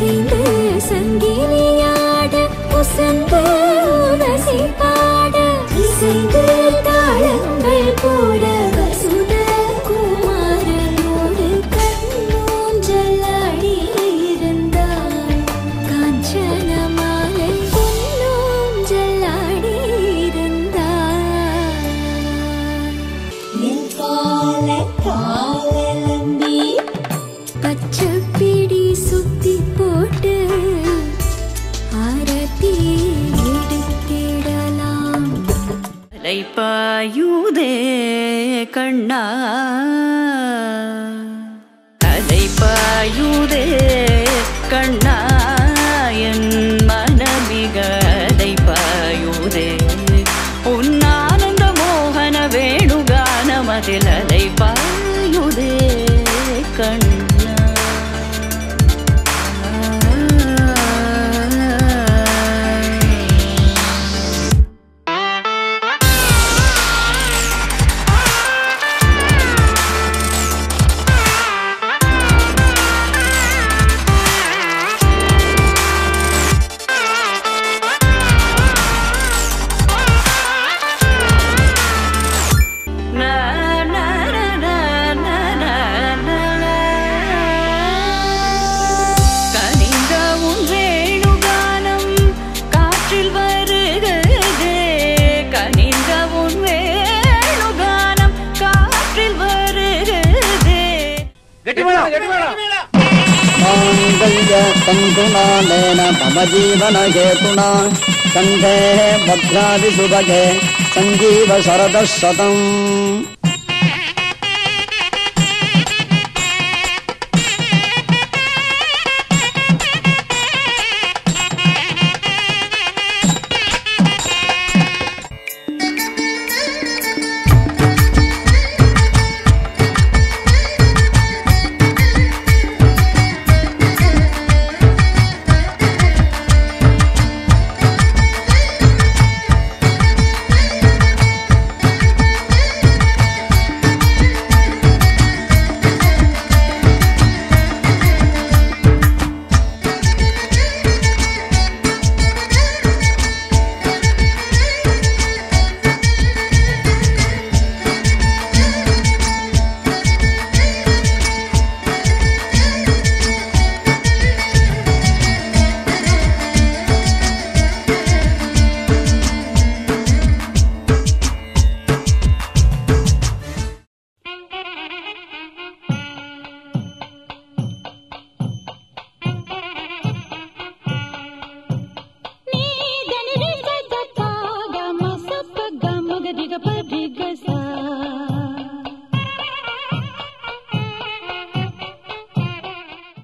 இசைந்து சங்கிலியாட உசந்து உரசி பாட இசைந்து தாளங்கள் போட பச்சை பாயுதே கண்ணா. அலை கண்ணா. என் மனமிக அலைப்பாயுதே பாயுதே. உன் ஆனந்த மோகன வேணுகான மதில் அலைப்பாயுதே கண்ணா. तन्तुनानेन मम जीवनहेतुना। कण्ठे भद्रादिसुभगे सञ्जीव शरदः शतम्